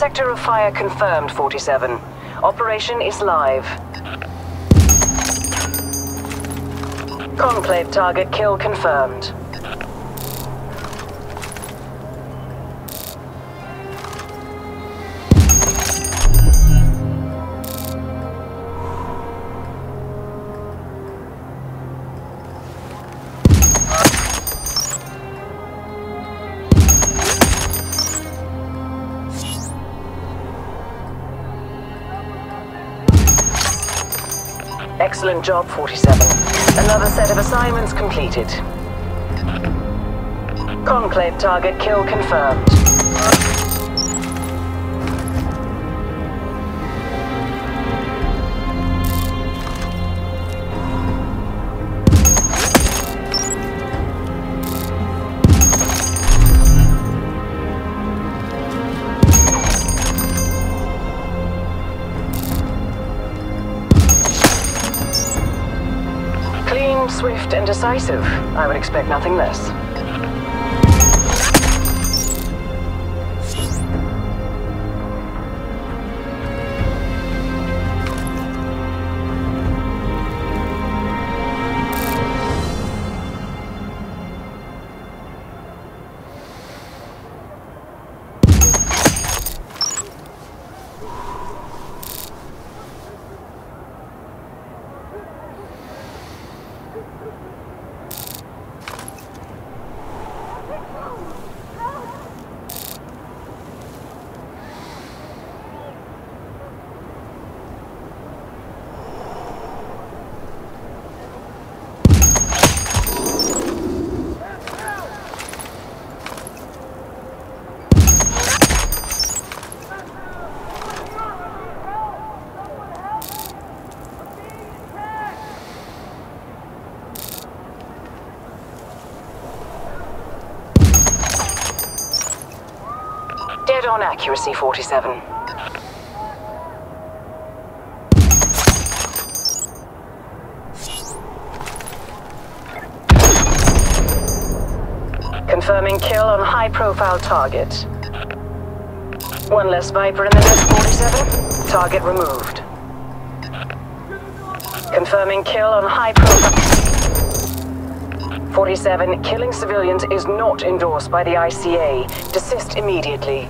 Sector of fire confirmed, 47. Operation is live. Conclave target kill confirmed. Excellent job, 47. Another set of assignments completed. Conclave target kill confirmed. Swift, and decisive. I would expect nothing less. On accuracy, 47. Confirming kill on high-profile target. One less Viper in the net, 47. Target removed. Confirming kill on high-profile... 47. Killing civilians is not endorsed by the ICA. Desist immediately.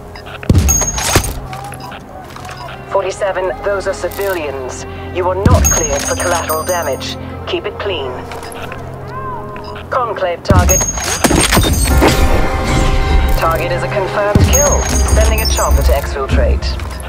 47. Those are civilians. You are not cleared for collateral damage. Keep it clean. Conclave target. Target is a confirmed kill. Sending a chopper to exfiltrate.